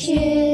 Tschüss.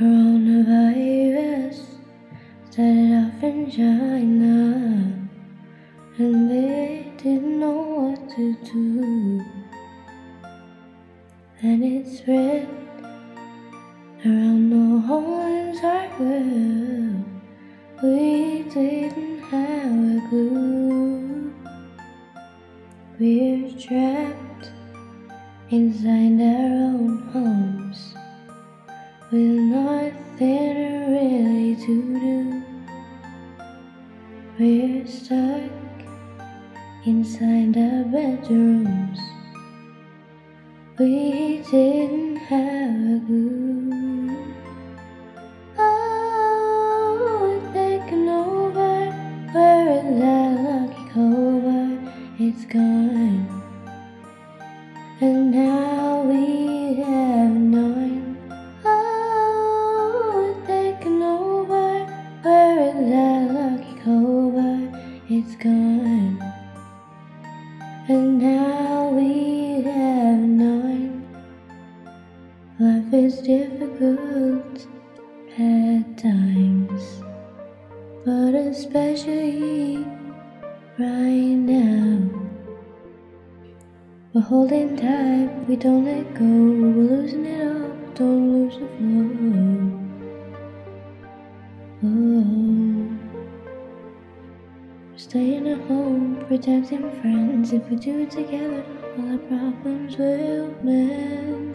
Coronavirus started off in China and they didn't know what to do. And it spread don't let go. We're losing it all, don't lose the flow. Oh. Staying at home, protecting friends. If we do it together, all our problems will mend.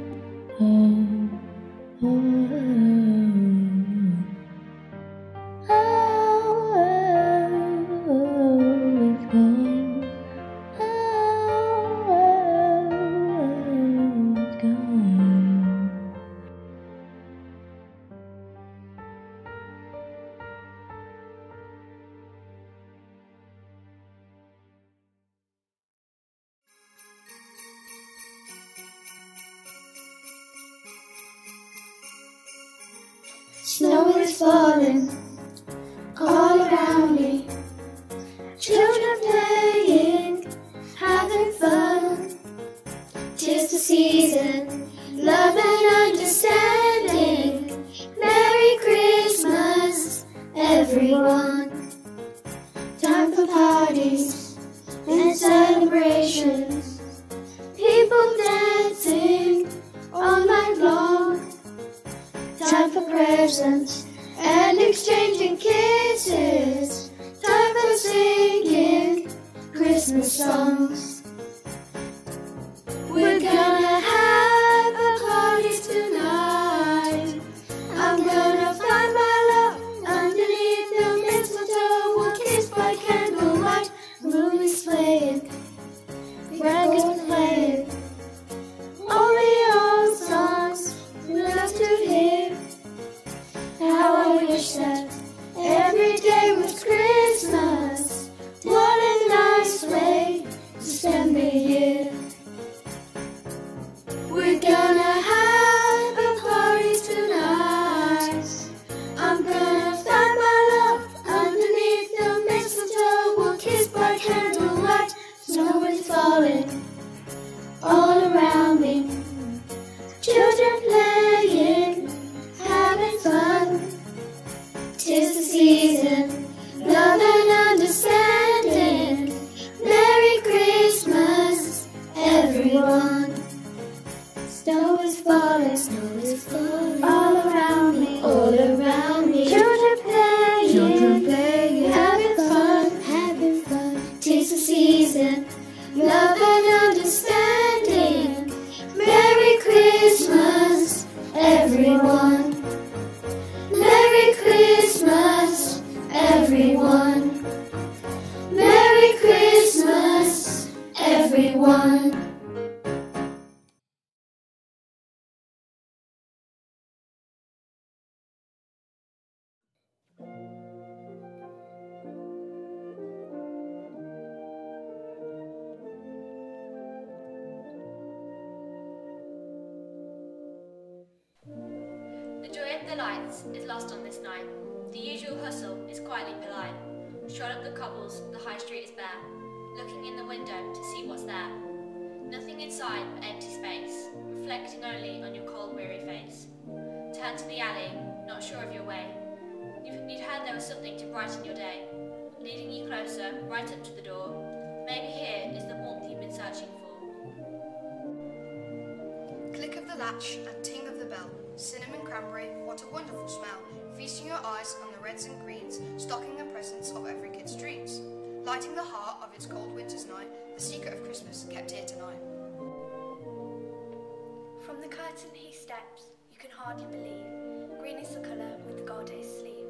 Snow is falling all around me. Presents and exchanging kisses. Time for singing Christmas songs. Snow is falling, snow is falling all around me, all around me. Is lost on this night. The usual hustle is quietly polite. Shot up the cobbles, the high street is bare. Looking in the window to see what's there. Nothing inside but empty space, reflecting only on your cold, weary face. Turn to the alley, not sure of your way. You'd heard there was something to brighten your day, leading you closer, right up to the door. Maybe here is the warmth you've been searching for. Click of the latch and ting of the bell. Cinnamon cranberry, what a wonderful smell. Feasting your eyes on the reds and greens, stocking the presents of every kid's dreams. Lighting the heart of its cold winter's night, the secret of Christmas kept here tonight. From the curtain he steps, you can hardly believe. Green is the colour with the gold his sleeve.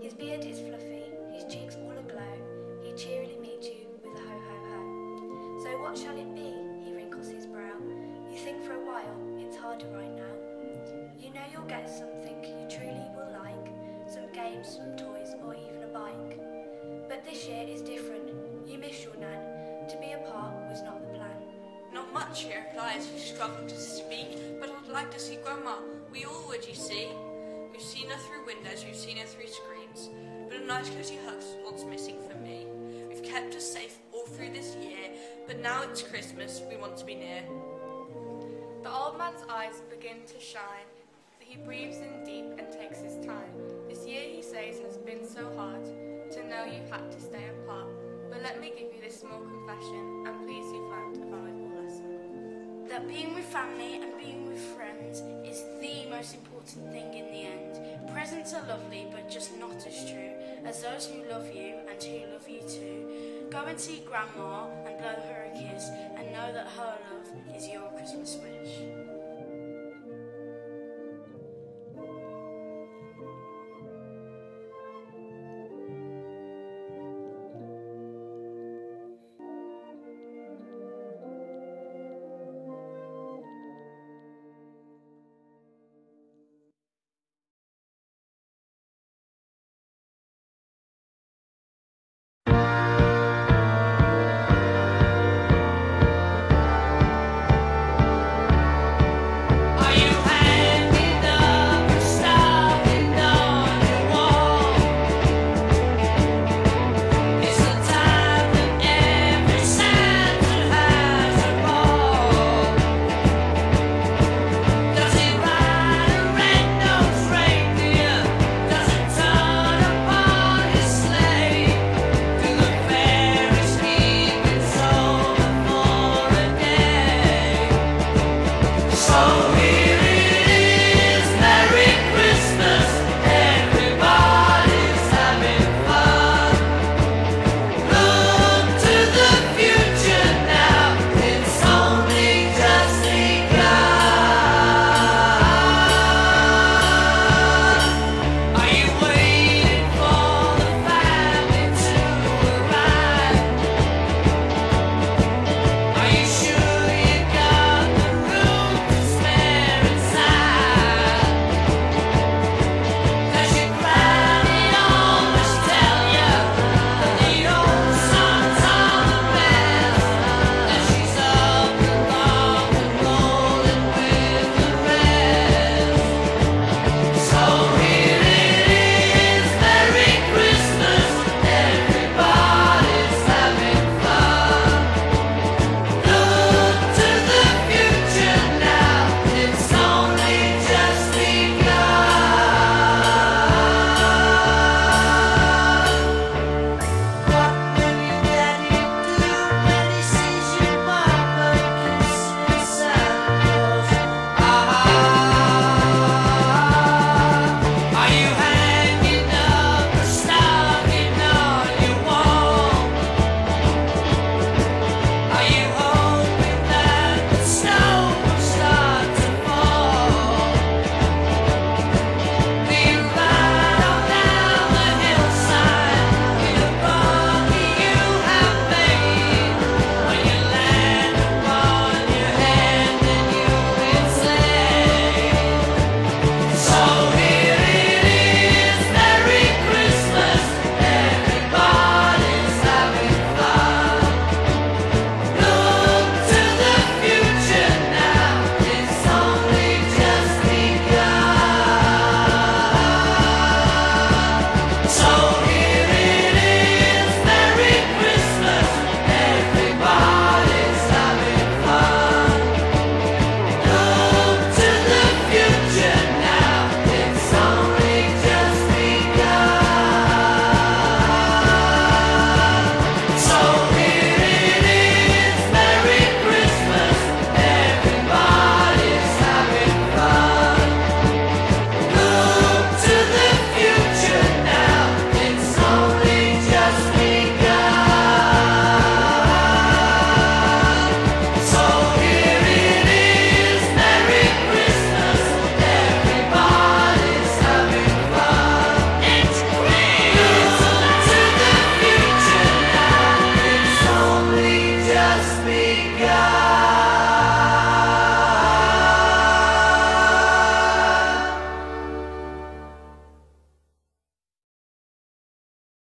His beard is fluffy, his cheeks all aglow. He cheerily meets you with a ho ho ho. So what shall it be? He wrinkles his brow. You think for a while, it's harder right now. You know you'll get something you truly will like, some games, some toys, or even a bike. But this year is different. You miss your nan. To be apart was not the plan. Not much, he replies, who struggled to speak, but I'd like to see Grandma. We all would, you see. We've seen her through windows, we've seen her through screens, but a nice cozy hug's what's missing for me. We've kept her safe all through this year, but now it's Christmas, we want to be near. The old man's eyes begin to shine he breathes in deep and takes his time. This year, he says, has been so hard to know you've had to stay apart. But let me give you this small confession, and please you found a valuable lesson. That being with family and being with friends is the most important thing in the end. Presents are lovely, but just not as true as those who love you and who love you too. Go and see Grandma and blow her a kiss and know that her love is your Christmas wish.